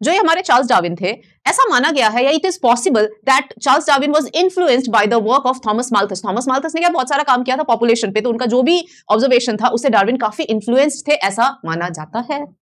जो ये हमारे चार्ल्स डार्विन थे, ऐसा माना गया है या it is possible that Charles Darwin was influenced by the work of Thomas Malthus Thomas Malthus ने क्या बहुत सारा काम किया था पॉपुलेशन पे तो उनका जो भी ऑब्जर्वेशन था उससे डार्विन काफ़ी इन्फ्लुएंस्ड थे, ऐसा माना जाता है।